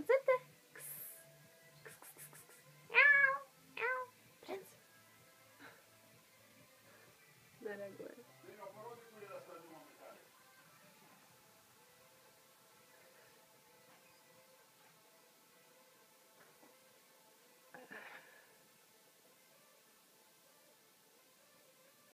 Goed zitten. Kss. Kss, kss, kss, kss. Auw,